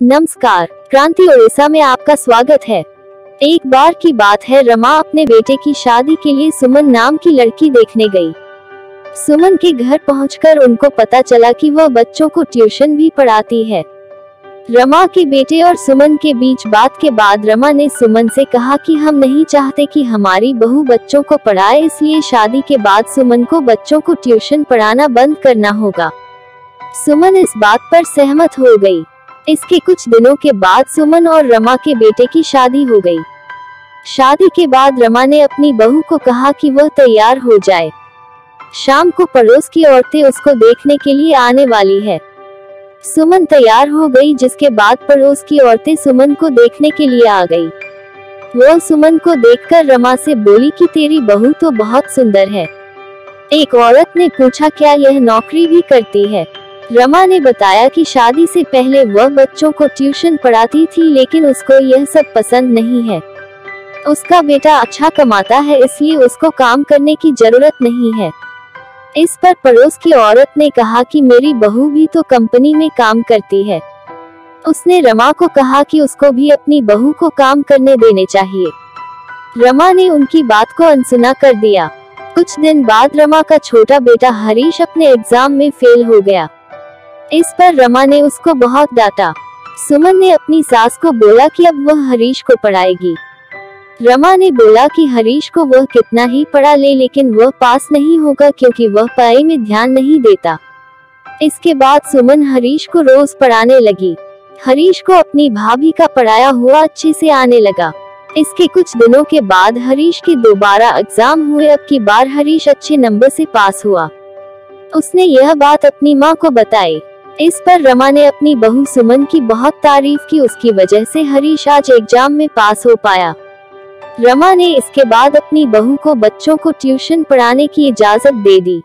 नमस्कार, क्रांति ओडिशा में आपका स्वागत है। एक बार की बात है, रमा अपने बेटे की शादी के लिए सुमन नाम की लड़की देखने गई। सुमन के घर पहुंचकर उनको पता चला कि वह बच्चों को ट्यूशन भी पढ़ाती है। रमा के बेटे और सुमन के बीच बात के बाद रमा ने सुमन से कहा कि हम नहीं चाहते कि हमारी बहू बच्चों को पढ़ाए, इसलिए शादी के बाद सुमन को बच्चों को ट्यूशन पढ़ाना बंद करना होगा। सुमन इस बात पर सहमत हो गई। इसके कुछ दिनों के बाद सुमन और रमा के बेटे की शादी हो गई। शादी के बाद रमा ने अपनी बहू को कहा कि वह तैयार हो जाए। शाम को पड़ोस की औरतें उसको देखने के लिए आने वाली है। सुमन तैयार हो गई, जिसके बाद पड़ोस की औरतें सुमन को देखने के लिए आ गई। वह सुमन को देखकर रमा से बोली कि तेरी बहू तो बहुत सुंदर है। एक औरत ने पूछा, क्या यह नौकरी भी करती है? रमा ने बताया कि शादी से पहले वह बच्चों को ट्यूशन पढ़ाती थी, लेकिन उसको यह सब पसंद नहीं है। उसका बेटा अच्छा कमाता है, इसलिए उसको काम करने की ज़रूरत नहीं है। इस पर पड़ोस की औरत ने कहा कि मेरी बहू भी तो कंपनी में काम करती है। उसने रमा को कहा कि उसको भी अपनी बहू को काम करने देने चाहिए। रमा ने उनकी बात को अनसुना कर दिया। कुछ दिन बाद रमा का छोटा बेटा हरीश अपने एग्ज़ाम में फेल हो गया। इस पर रमा ने उसको बहुत डांटा। सुमन ने अपनी सास को बोला कि अब वह हरीश को पढ़ाएगी। रमा ने बोला कि हरीश को वह कितना ही पढ़ा ले, लेकिन वह पास नहीं होगा क्योंकि वह पढ़ाई में ध्यान नहीं देता। इसके बाद सुमन हरीश को रोज पढ़ाने लगी। हरीश को अपनी भाभी का पढ़ाया हुआ अच्छे से आने लगा। इसके कुछ दिनों के बाद हरीश के दोबारा एग्ज़ाम हुए, अब की बार हरीश अच्छे नंबर से पास हुआ। उसने यह बात अपनी माँ को बताई। इस पर रमा ने अपनी बहू सुमन की बहुत तारीफ़ की, उसकी वजह से हरीश आज एग्ज़ाम में पास हो पाया। रमा ने इसके बाद अपनी बहू को बच्चों को ट्यूशन पढ़ाने की इजाज़त दे दी।